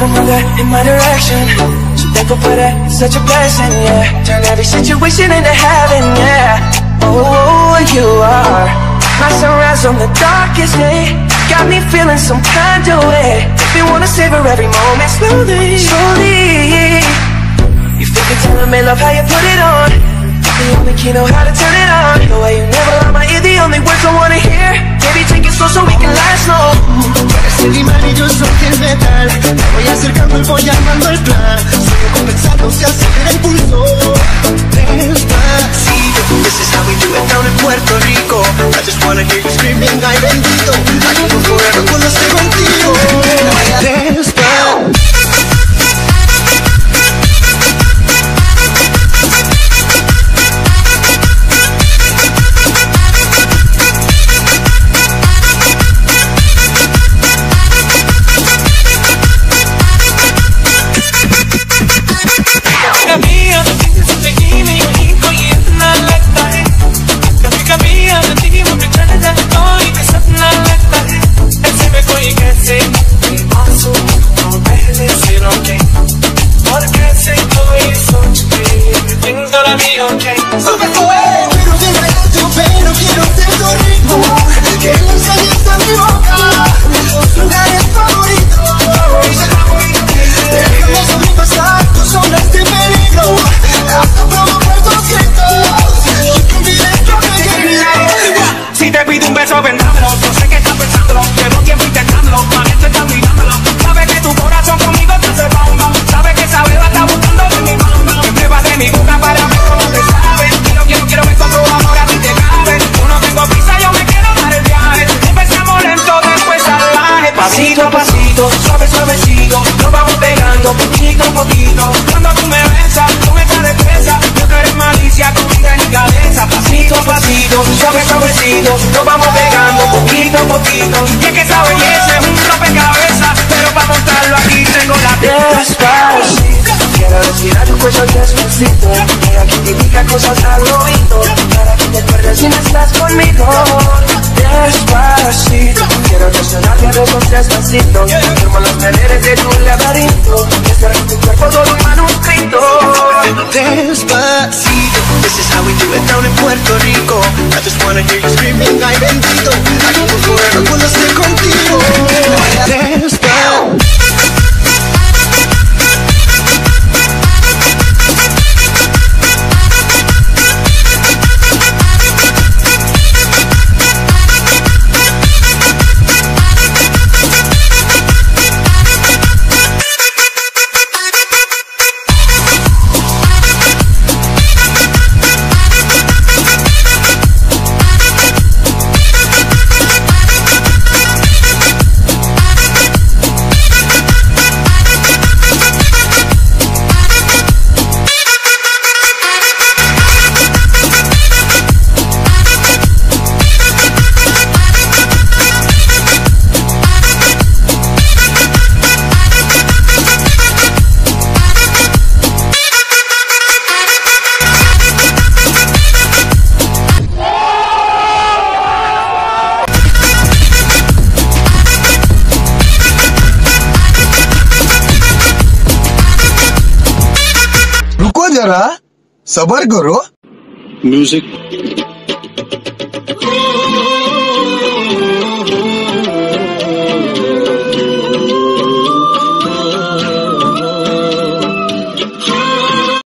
Love another in my direction. So thankful for that, it's such a blessing, yeah. Turn every situation into heaven, yeah. Oh, oh, oh, you are My sunrise on the darkest day. Got me feeling some kind of way. If you wanna savor every moment slowly, slowly You think you're telling me love how you put it on. You're The only key know how to turn it on voy acercando y voy armando el plan. Sueño comenzando, se acelera el pulso. Despacito This is how we do it down in Puerto Rico. I just wanna hear you screaming, I Pasito a pasito, suave, suavecito. Nos vamos pegando poquito a poquito. Cuando tú me besas, tú me traes presa. Yo tú eres malicia, comida en mi cabeza. Pasito a pasito, suave, suavecito. Nos vamos pegando poquito a poquito. Y es que esa belleza es un rompecabezas. Pero para montarlo aquí tengo la Despacito Quiero respirar tu cuello despacito besos despacito Firmo las paredes de tu laberinto. En tu cuerpo todo un manuscrito. Despacito This is how we do it down in Puerto Rico. I just wanna hear you screaming, ay bendito जरा सबर करो। Music.